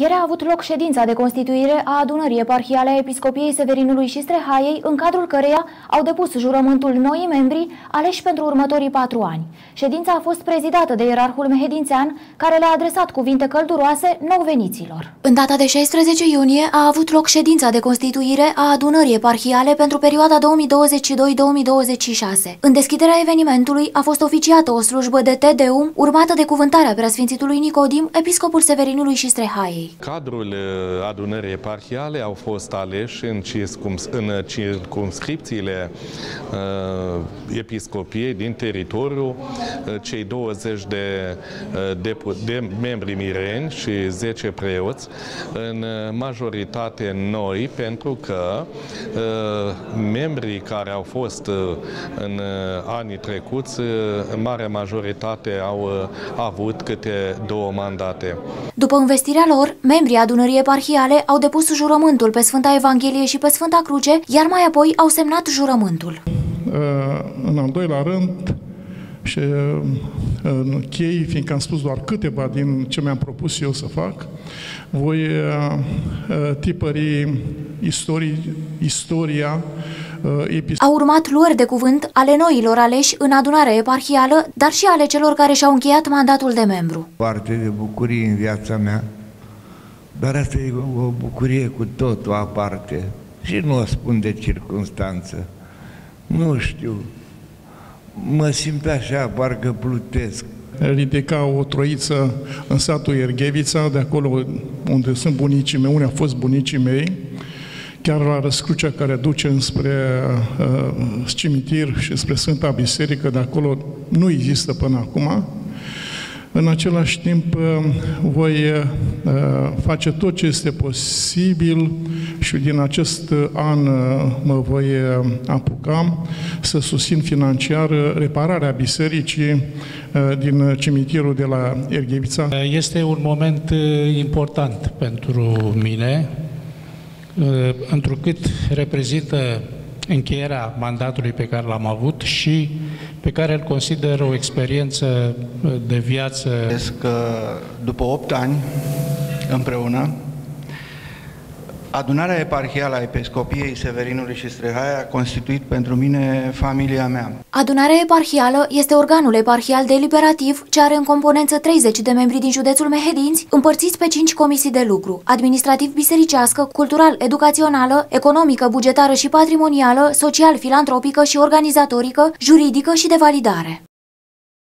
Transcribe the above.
Ieri a avut loc ședința de constituire a adunării eparhiale a Episcopiei Severinului și Strehaiei, în cadrul căreia au depus jurământul noi membri aleși pentru următorii patru ani. Ședința a fost prezidată de ierarhul mehedințean, care le-a adresat cuvinte călduroase nou veniților. În data de 16 iunie a avut loc ședința de constituire a adunării eparhiale pentru perioada 2022-2026. În deschiderea evenimentului a fost oficiată o slujbă de Tedeum, urmată de cuvântarea preasfințitului Nicodim, episcopul Severinului și Strehaiei. Cadrul uh, adunării eparhiale au fost aleși în, în circumscripțiile uh, episcopiei din teritoriu uh, cei 20 de, uh, de, de membri mireni și 10 preoți, în majoritate noi, pentru că uh, membrii care au fost uh, în uh, anii trecuți, în mare majoritate au avut câte două mandate. După investirea lor, Membrii adunării eparhiale au depus jurământul pe Sfânta Evanghelie și pe Sfânta Cruce, iar mai apoi au semnat jurământul. Uh, în al doilea rând, și uh, în chei, fiindcă am spus doar câteva din ce mi-am propus eu să fac, voi uh, tipări istorii, istoria Au urmat luări de cuvânt ale noilor aleși în adunarea eparhială, dar și ale celor care și-au încheiat mandatul de membru. Parte de bucurie în viața mea dar asta e o bucurie cu totul aparte. Și nu o spun de circunstanță. Nu știu. Mă simt așa, parcă plutesc. Ridica o troiță în satul Ierghevița, de acolo unde sunt bunicii mei, unde au fost bunicii mei, chiar la răscrucea care duce înspre uh, cimitir și spre Sfânta Biserică, de acolo nu există până acum, în același timp, uh, voi uh, face tot ce este posibil și din acest an uh, mă voi apuca să susțin financiar repararea bisericii din cimitirul de la Erghevița. Este un moment important pentru mine, întrucât reprezintă încheierea mandatului pe care l-am avut și pe care îl consider o experiență de viață. Că după 8 ani împreună Adunarea eparhială a Episcopiei Severinului și Strehaia a constituit pentru mine familia mea. Adunarea eparhială este organul eparhial deliberativ ce are în componență 30 de membri din județul Mehedinți, împărțiți pe 5 comisii de lucru, administrativ bisericească, cultural, educațională, economică, bugetară și patrimonială, social, filantropică și organizatorică, juridică și de validare.